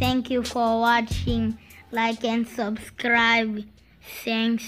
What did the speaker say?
Thank you for watching. Like and subscribe. Thanks.